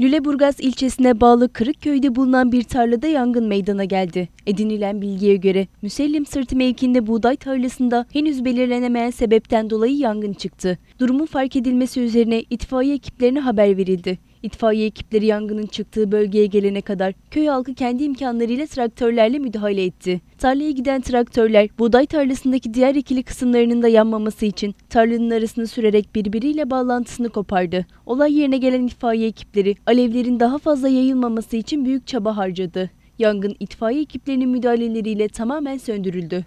Lüleburgaz ilçesine bağlı Kırıkköy'de bulunan bir tarlada yangın meydana geldi. Edinilen bilgiye göre Müsellim Sırtı mevkinde buğday tarlasında henüz belirlenemeyen sebepten dolayı yangın çıktı. Durumun fark edilmesi üzerine itfaiye ekiplerine haber verildi. İtfaiye ekipleri yangının çıktığı bölgeye gelene kadar köy halkı kendi imkanlarıyla traktörlerle müdahale etti. Tarlaya giden traktörler buğday tarlasındaki diğer ekili kısımlarının da yanmaması için tarlanın arasını sürerek birbiriyle bağlantısını kopardı. Olay yerine gelen itfaiye ekipleri alevlerin daha fazla yayılmaması için büyük çaba harcadı. Yangın itfaiye ekiplerinin müdahaleleriyle tamamen söndürüldü.